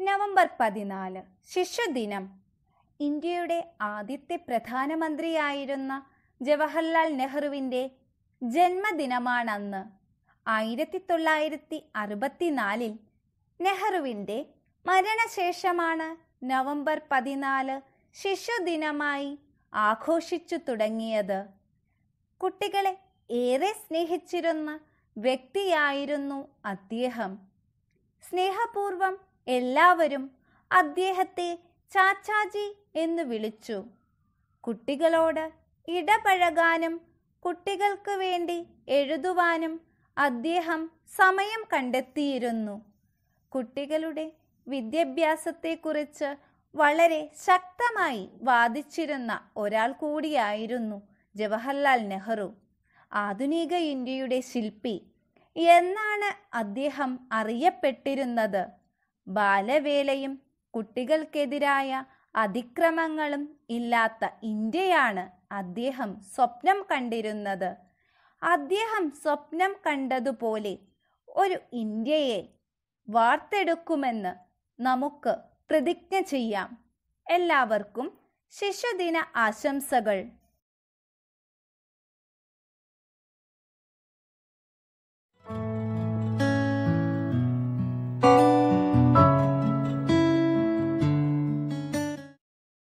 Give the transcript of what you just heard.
November പതിനാല് ശിശുദിനം. ഇന്ത്യയുടെ ആദ്യത്തെ പ്രധാനമന്ത്രിയായിരുന്ന ജവഹർലാൽ നെഹ്റുവിന്റെ ജന്മദിനമാണന്ന് ആയിരത്തി തൊള്ളായിരത്തി അറുപത്തിനാലിൽ നെഹ്റുവിന്റെ മരണശേഷമാണ് നവംബർ പതിനാല് ശിശുദിനമായി ആഘോഷിച്ചു തുടങ്ങിയത്. കുട്ടികളെ ഏറെ സ്നേഹിച്ചിരുന്ന വ്യക്തിയായിരുന്നു അദ്ദേഹം. സ്നേഹപൂർവം എല്ലാവരും അദ്ദേഹത്തെ ചാച്ചാജി എന്ന് വിളിച്ചു. കുട്ടികളോട് ഇടപഴകാനും കുട്ടികൾക്ക് വേണ്ടി എഴുതുവാനും അദ്ദേഹം സമയം കണ്ടെത്തിയിരുന്നു. കുട്ടികളുടെ വിദ്യാഭ്യാസത്തെക്കുറിച്ച് വളരെ ശക്തമായി വാദിച്ചിരുന്ന ഒരാൾ കൂടിയായിരുന്നു ജവഹർലാൽ നെഹ്റു. ആധുനിക ഇന്ത്യയുടെ ശില്പി എന്നാണ് അദ്ദേഹം അറിയപ്പെട്ടിരുന്നത്. ബാലവേലയും കുട്ടികൾക്കെതിരായ അതിക്രമങ്ങളും ഇല്ലാത്ത ഇന്ത്യയാണ് അദ്ദേഹം സ്വപ്നം കണ്ടിരുന്നത്. അദ്ദേഹം സ്വപ്നം കണ്ടതുപോലെ ഒരു ഇന്ത്യയെ വാർത്തെടുക്കുമെന്ന് നമുക്ക് പ്രതിജ്ഞ ചെയ്യാം. എല്ലാവർക്കും ശിശുദിന ആശംസകൾ.